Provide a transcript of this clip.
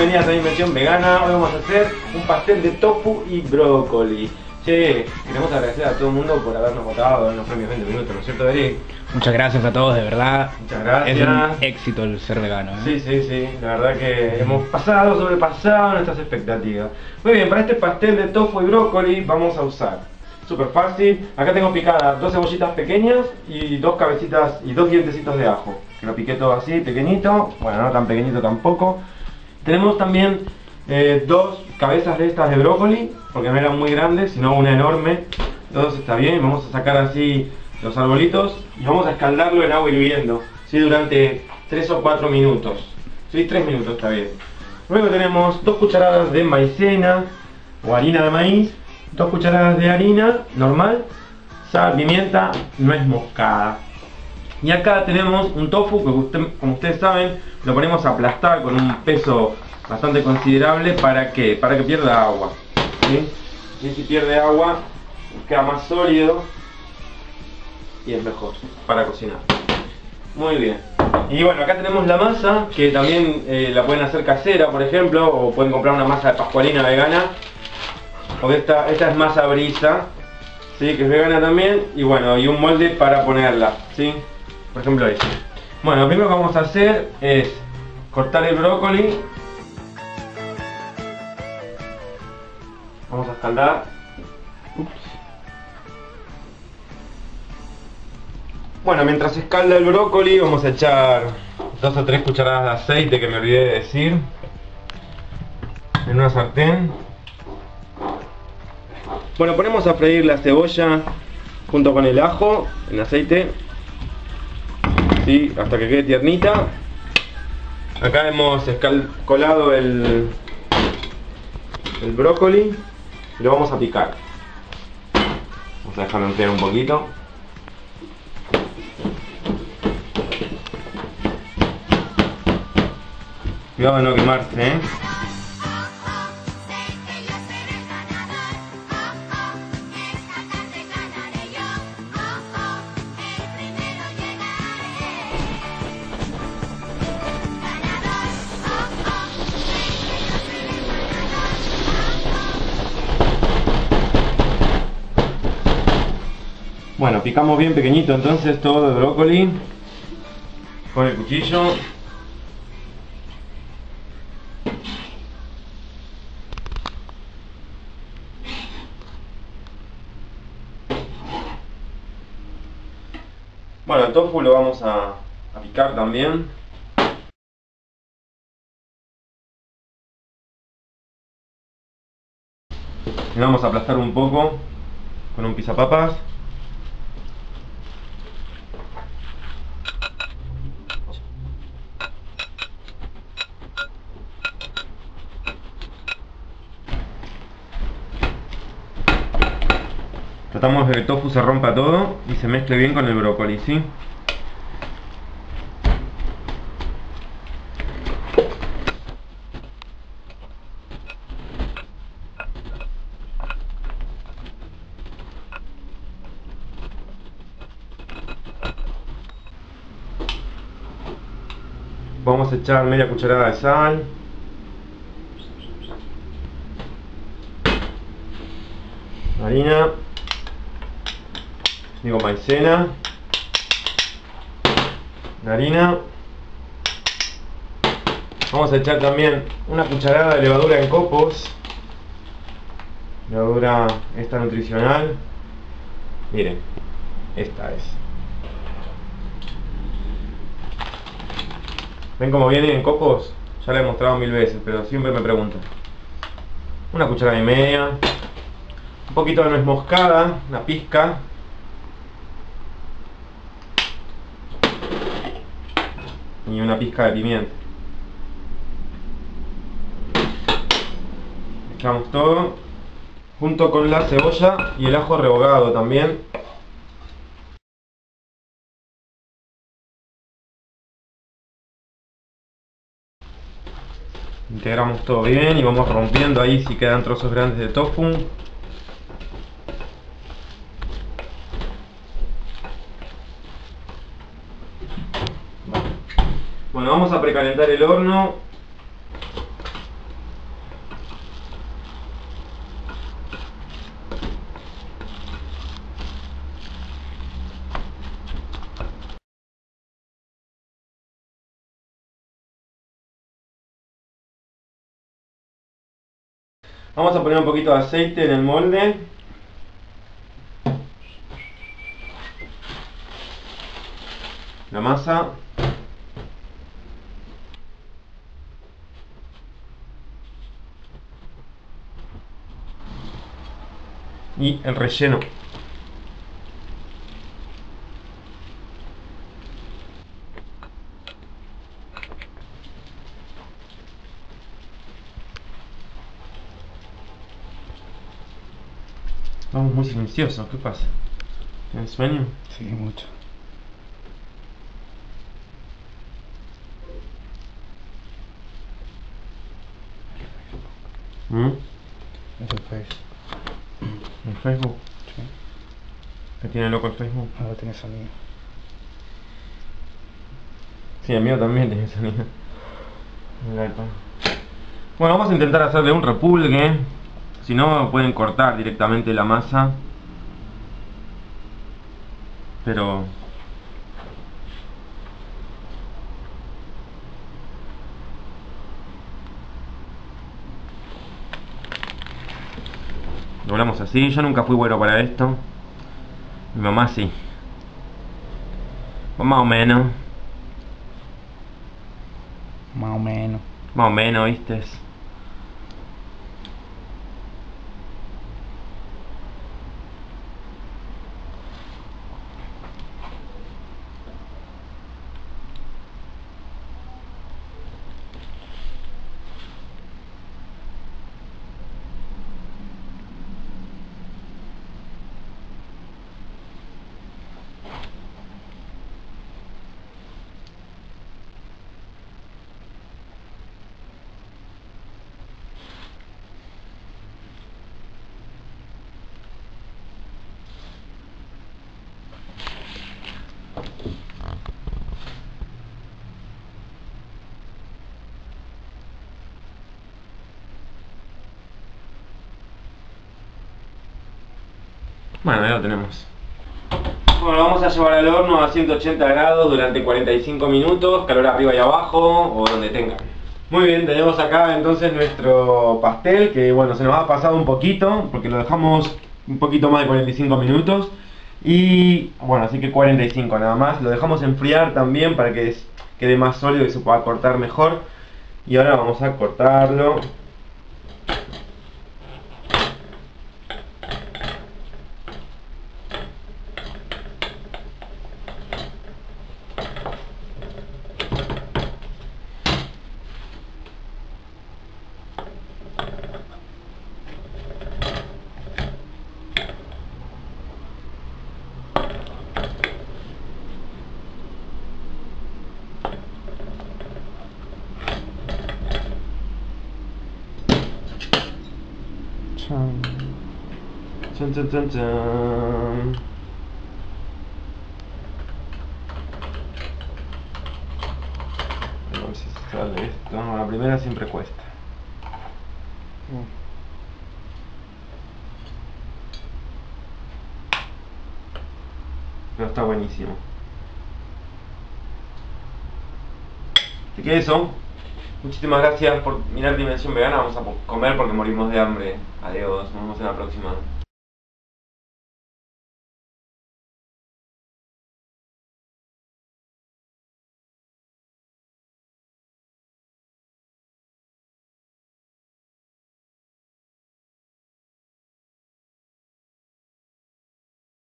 bienvenidas a Dimensión Vegana. Hoy vamos a hacer un pastel de tofu y brócoli. Che, queremos agradecer a todo el mundo por habernos votado en los premios 20 minutos, ¿no es cierto, Eric? Muchas gracias a todos, de verdad. Muchas gracias. Es un éxito el ser vegano. ¿eh? Sí, sí, sí, la verdad que hemos pasado, sobrepasado nuestras expectativas. Muy bien, para este pastel de tofu y brócoli vamos a usar, súper fácil, acá tengo picadas dos cebollitas pequeñas y dos cabecitas y dos dientecitos de ajo, que lo piqué todo así, pequeñito, bueno, no tan pequeñito tampoco. Tenemos también eh, dos cabezas de estas de brócoli, porque no eran muy grandes, sino una enorme. Todo está bien, vamos a sacar así los arbolitos y vamos a escaldarlo en agua hirviendo, ¿sí? durante 3 o 4 minutos. ¿sí? 3 minutos está bien. Luego tenemos dos cucharadas de maicena o harina de maíz, dos cucharadas de harina normal, sal, pimienta, nuez moscada. Y acá tenemos un tofu que como ustedes saben lo ponemos a aplastar con un peso bastante considerable para que para que pierda agua y si pierde agua queda más sólido y es mejor para cocinar muy bien y bueno acá tenemos la masa que también eh, la pueden hacer casera por ejemplo o pueden comprar una masa de pascualina vegana o esta, esta es masa brisa ¿sí? que es vegana también y bueno y un molde para ponerla ¿sí? Por ejemplo este bueno lo primero que vamos a hacer es cortar el brócoli Vamos a escaldar. Bueno, mientras se escalda el brócoli vamos a echar dos o tres cucharadas de aceite que me olvidé de decir en una sartén. Bueno, ponemos a freír la cebolla junto con el ajo en aceite hasta que quede tiernita. Acá hemos colado el, el brócoli lo vamos a picar. Vamos a dejarlo enfriar un poquito. Cuidado de no quemarse, ¿eh? Bueno, picamos bien pequeñito entonces todo el brócoli con el cuchillo. Bueno, el tofu lo vamos a, picar también. Le vamos a aplastar un poco con un pizapapas. Tratamos de que el tofu se rompa todo y se mezcle bien con el brócoli, ¿sí? Vamos a echar media cucharada de sal. Harina digo maicena, harina. Vamos a echar también una cucharada de levadura en copos. Levadura esta nutricional. Miren, esta es. ¿Ven cómo viene en copos? Ya la he mostrado mil veces, pero siempre me preguntan. Una cucharada y media. Un poquito de nuez moscada, una pizca, y una pizca de pimienta. Mezclamos todo junto con la cebolla y el ajo rehogado también. Integramos todo bien y vamos rompiendo ahí si quedan trozos grandes de tofu. Bueno, vamos a precalentar el horno. Vamos a poner un poquito de aceite en el molde. La masa. Y el relleno. Vamos muy silenciosos, ¿qué pasa? ¿Tienes sueño? Sí, mucho. ¿Mm? Es el Face. ¿En Facebook? Sí. ¿Qué tiene loco el Facebook? Ahora tiene sonido. Sí, el mío también tiene sonido. Bueno, vamos a intentar hacerle un repulgue. Si no, pueden cortar directamente la masa. Pero... Doblamos así. Yo nunca fui bueno para esto. Mi mamá sí. Más o menos. Más o menos. Más o menos, ¿viste? Bueno, ya lo tenemos. Bueno, lo vamos a llevar al horno a 180 grados durante 45 minutos, calor arriba y abajo, o donde tengan. Muy bien, tenemos acá entonces nuestro pastel, que bueno, se nos ha pasado un poquito, porque lo dejamos un poquito más de 45 minutos. Y bueno, así que 45 nada más. Lo dejamos enfriar también para que quede más sólido y se pueda cortar mejor. Y ahora vamos a cortarlo. Chan. Chan, chan, chan, chan. A ver si sale esto. No, la primera siempre cuesta. Pero está buenísimo. Así que eso. Muchísimas gracias por mirar Dimensión Vegana. Vamos a comer porque morimos de hambre. Adiós. Nos vemos en la próxima.